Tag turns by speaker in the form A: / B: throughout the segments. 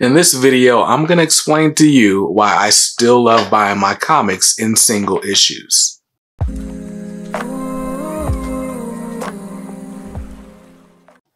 A: In this video, I'm going to explain to you why I still love buying my comics in single issues.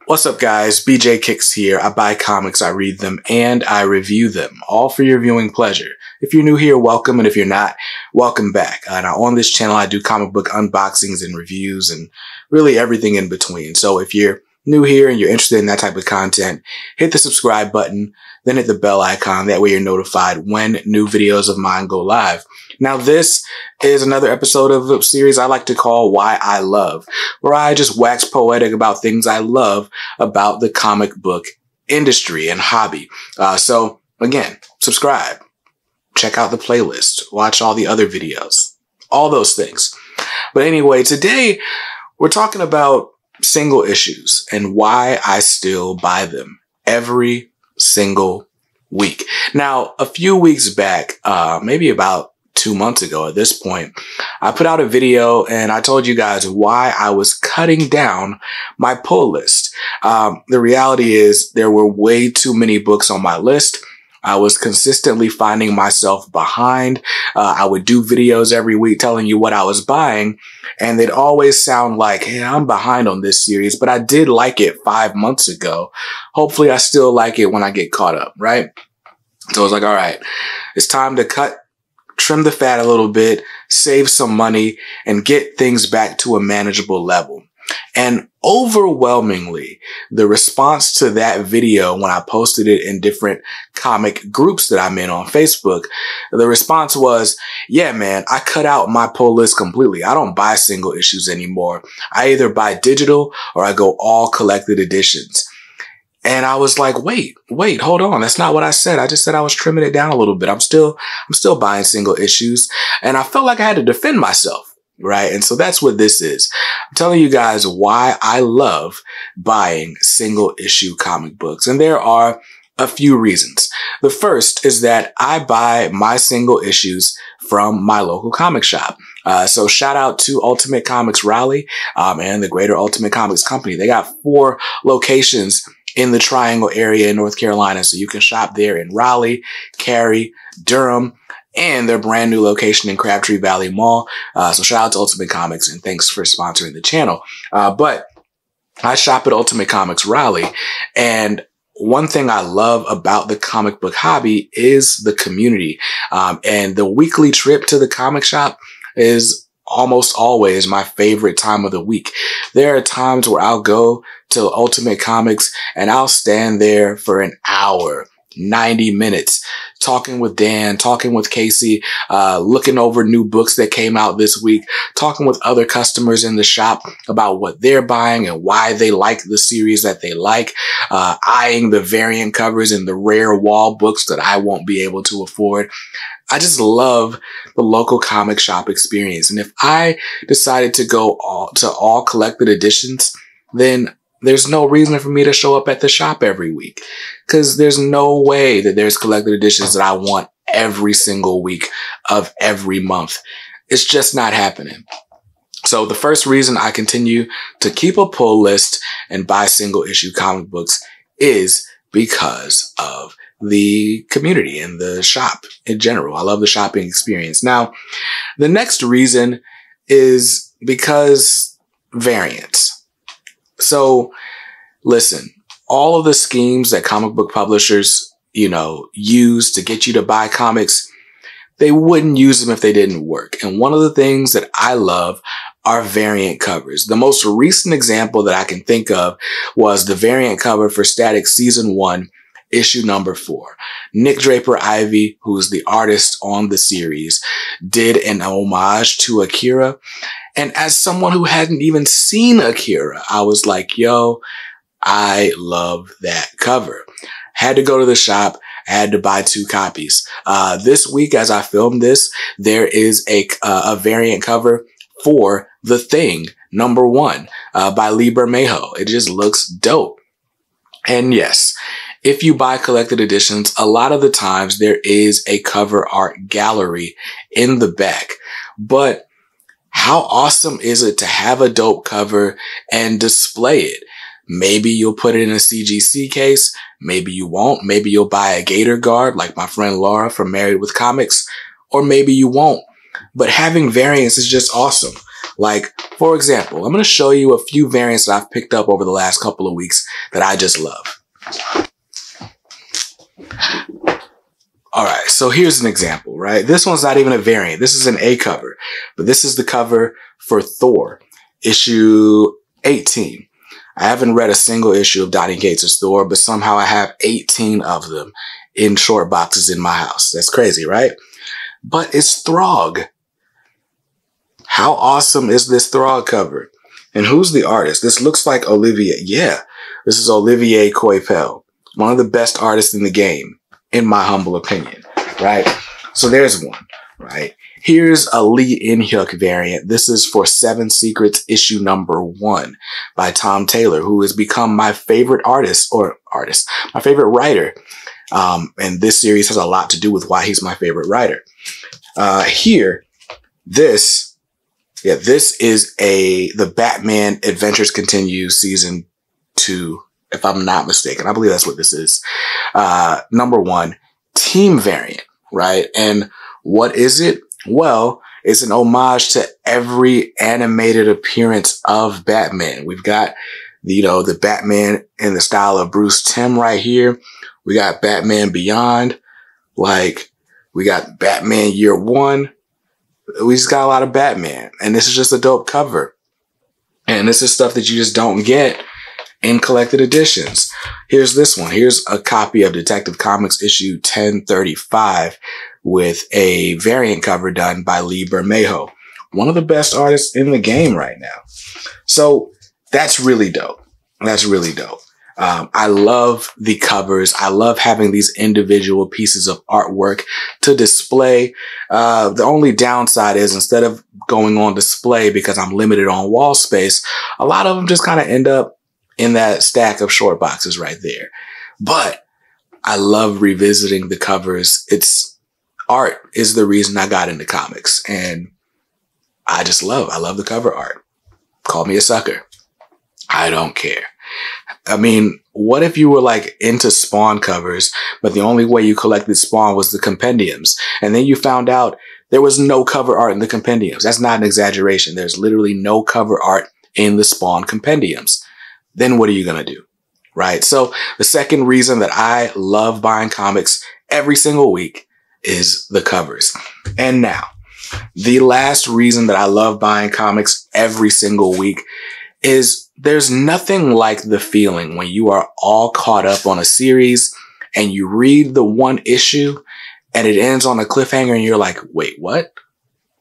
A: What's up guys, BJ Kicks here. I buy comics, I read them, and I review them, all for your viewing pleasure. If you're new here, welcome, and if you're not, welcome back. Uh, now on this channel, I do comic book unboxings and reviews and really everything in between. So if you're new here and you're interested in that type of content, hit the subscribe button, then hit the bell icon. That way you're notified when new videos of mine go live. Now, this is another episode of a series I like to call Why I Love, where I just wax poetic about things I love about the comic book industry and hobby. Uh, so again, subscribe, check out the playlist, watch all the other videos, all those things. But anyway, today we're talking about single issues and why I still buy them every single week. Now, a few weeks back, uh, maybe about two months ago at this point, I put out a video and I told you guys why I was cutting down my pull list. Um, the reality is there were way too many books on my list. I was consistently finding myself behind. Uh, I would do videos every week telling you what I was buying, and they'd always sound like, hey, I'm behind on this series, but I did like it five months ago. Hopefully, I still like it when I get caught up, right? So I was like, all right, it's time to cut, trim the fat a little bit, save some money, and get things back to a manageable level. And overwhelmingly, the response to that video when I posted it in different comic groups that I'm in on Facebook, the response was, yeah, man, I cut out my pull list completely. I don't buy single issues anymore. I either buy digital or I go all collected editions. And I was like, wait, wait, hold on. That's not what I said. I just said I was trimming it down a little bit. I'm still, I'm still buying single issues. And I felt like I had to defend myself right? And so that's what this is. I'm telling you guys why I love buying single issue comic books. And there are a few reasons. The first is that I buy my single issues from my local comic shop. Uh, so shout out to Ultimate Comics Raleigh um, and the Greater Ultimate Comics Company. They got four locations in the Triangle area in North Carolina. So you can shop there in Raleigh, Cary, Durham, and their brand new location in Crabtree Valley Mall. Uh, so shout out to Ultimate Comics and thanks for sponsoring the channel. Uh, but I shop at Ultimate Comics Raleigh and one thing I love about the comic book hobby is the community. Um, and the weekly trip to the comic shop is almost always my favorite time of the week. There are times where I'll go to Ultimate Comics and I'll stand there for an hour 90 minutes talking with Dan, talking with Casey, uh, looking over new books that came out this week, talking with other customers in the shop about what they're buying and why they like the series that they like, uh, eyeing the variant covers and the rare wall books that I won't be able to afford. I just love the local comic shop experience. And if I decided to go all, to all collected editions, then there's no reason for me to show up at the shop every week because there's no way that there's collected editions that I want every single week of every month. It's just not happening. So the first reason I continue to keep a pull list and buy single issue comic books is because of the community and the shop in general. I love the shopping experience. Now, the next reason is because variants. So listen, all of the schemes that comic book publishers, you know, use to get you to buy comics, they wouldn't use them if they didn't work. And one of the things that I love are variant covers. The most recent example that I can think of was the variant cover for Static Season 1, issue number 4. Nick Draper-Ivey, who's the artist on the series, did an homage to Akira and as someone who hadn't even seen Akira, I was like, yo, I love that cover. Had to go to the shop. I had to buy two copies. Uh, this week, as I filmed this, there is a, uh, a variant cover for The Thing, number one, uh, by Lee Bermejo. It just looks dope. And yes, if you buy collected editions, a lot of the times there is a cover art gallery in the back, but how awesome is it to have a dope cover and display it? Maybe you'll put it in a CGC case. Maybe you won't. Maybe you'll buy a Gator guard like my friend Laura from Married with Comics, or maybe you won't. But having variants is just awesome. Like, for example, I'm going to show you a few variants that I've picked up over the last couple of weeks that I just love. All right, so here's an example, right? This one's not even a variant. This is an A cover, but this is the cover for Thor, issue 18. I haven't read a single issue of Donny Cates' Thor, but somehow I have 18 of them in short boxes in my house. That's crazy, right? But it's Throg. How awesome is this Throg cover? And who's the artist? This looks like Olivier. Yeah, this is Olivier Coipel, one of the best artists in the game, in my humble opinion, right? So there's one, right? Here's a Lee In-hyuk variant. This is for Seven Secrets issue number one by Tom Taylor, who has become my favorite artist or artist, my favorite writer. Um, and this series has a lot to do with why he's my favorite writer. Uh, here, this, yeah, this is a, the Batman Adventures Continue season two, if I'm not mistaken. I believe that's what this is. Uh, number one, team variant, right? And what is it? Well, it's an homage to every animated appearance of Batman. We've got, you know, the Batman in the style of Bruce Timm right here. We got Batman Beyond. Like, we got Batman Year One. We just got a lot of Batman. And this is just a dope cover. And this is stuff that you just don't get in collected editions. Here's this one. Here's a copy of Detective Comics issue 1035 with a variant cover done by Lee Bermejo, one of the best artists in the game right now. So that's really dope. That's really dope. Um, I love the covers. I love having these individual pieces of artwork to display. Uh, the only downside is instead of going on display because I'm limited on wall space, a lot of them just kind of end up in that stack of short boxes right there. But I love revisiting the covers. It's art is the reason I got into comics and I just love, I love the cover art. Call me a sucker. I don't care. I mean, what if you were like into Spawn covers, but the only way you collected Spawn was the compendiums, and then you found out there was no cover art in the compendiums? That's not an exaggeration. There's literally no cover art in the Spawn compendiums. Then what are you gonna do? Right? So the second reason that I love buying comics every single week is the covers. And now, the last reason that I love buying comics every single week is there's nothing like the feeling when you are all caught up on a series and you read the one issue and it ends on a cliffhanger and you're like, wait, what?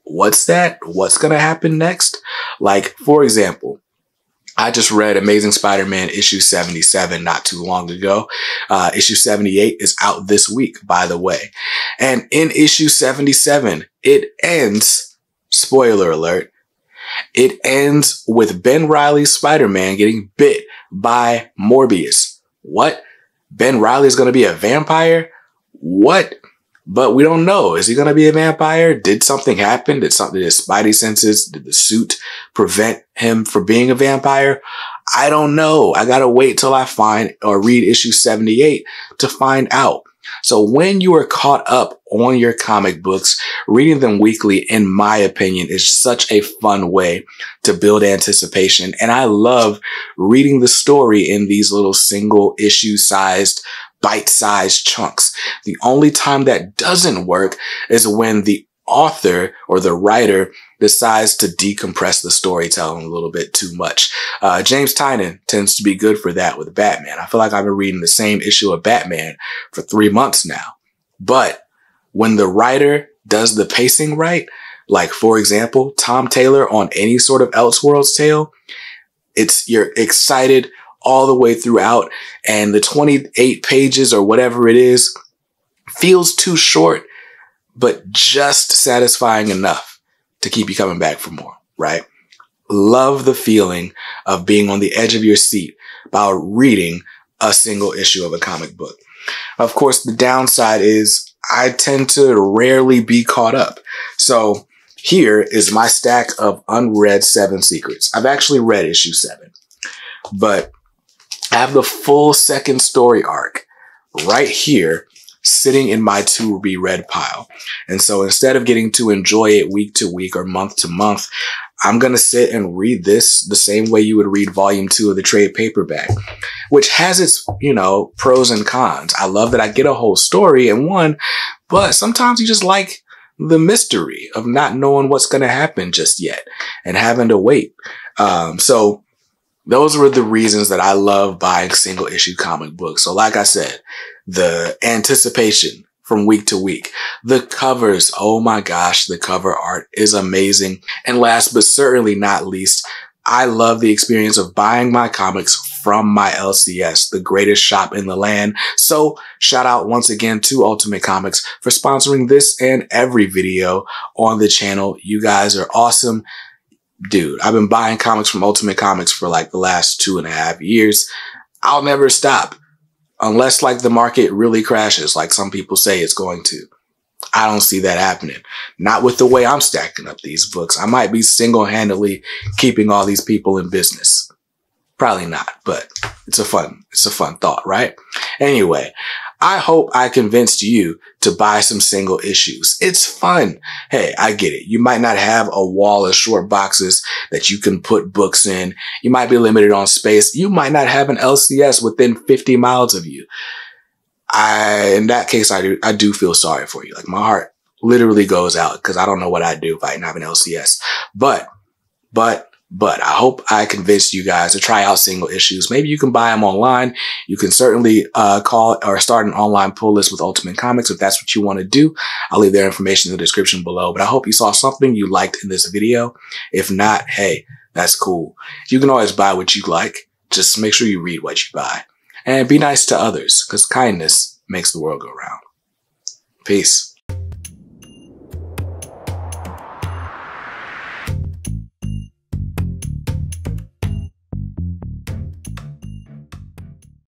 A: What's that? What's going to happen next? Like, for example, I just read Amazing Spider-Man issue 77 not too long ago. Uh, issue 78 is out this week, by the way. And in issue 77, it ends, spoiler alert, it ends with Ben Reilly's Spider-Man getting bit by Morbius. What? Ben Reilly is going to be a vampire? What? But we don't know. Is he going to be a vampire? Did something happen? Did something, did his spidey senses, did the suit prevent him from being a vampire? I don't know. I got to wait till I find or read issue 78 to find out. So when you are caught up on your comic books, reading them weekly, in my opinion, is such a fun way to build anticipation. And I love reading the story in these little single issue sized bite-sized chunks. The only time that doesn't work is when the author or the writer decides to decompress the storytelling a little bit too much. Uh, James Tynion tends to be good for that with Batman. I feel like I've been reading the same issue of Batman for three months now. But when the writer does the pacing right, like for example, Tom Taylor on any sort of Elseworlds tale, it's, you're excited all the way throughout and the 28 pages or whatever it is feels too short, but just satisfying enough to keep you coming back for more, right? Love the feeling of being on the edge of your seat while reading a single issue of a comic book. Of course, the downside is I tend to rarely be caught up. So here is my stack of unread seven secrets. I've actually read issue seven, but have the full second story arc right here sitting in my to be read pile. And so instead of getting to enjoy it week to week or month to month, I'm going to sit and read this the same way you would read volume two of the trade paperback, which has its, you know, pros and cons. I love that I get a whole story in one, but sometimes you just like the mystery of not knowing what's going to happen just yet and having to wait. Um, so those were the reasons that I love buying single issue comic books. So like I said, the anticipation from week to week. The covers, oh my gosh, the cover art is amazing. And last but certainly not least, I love the experience of buying my comics from my LCS, the greatest shop in the land. So shout out once again to Ultimate Comics for sponsoring this and every video on the channel. You guys are awesome. Dude, I've been buying comics from Ultimate Comics for like the last two and a half years. I'll never stop unless like the market really crashes, like some people say it's going to. I don't see that happening. Not with the way I'm stacking up these books. I might be single handedly keeping all these people in business. Probably not, but it's a fun, it's a fun thought, right? Anyway, I hope I convinced you to buy some single issues. It's fun. Hey, I get it. You might not have a wall of short boxes that you can put books in. You might be limited on space. You might not have an LCS within 50 miles of you. I, in that case, I do, I do feel sorry for you. Like my heart literally goes out because I don't know what I'd do if I didn't have an LCS. But, but but I hope I convinced you guys to try out single issues. Maybe you can buy them online. You can certainly uh, call or start an online pull list with Ultimate Comics if that's what you want to do. I'll leave their information in the description below. But I hope you saw something you liked in this video. If not, hey, that's cool. You can always buy what you like. Just make sure you read what you buy. And be nice to others, because kindness makes the world go round. Peace.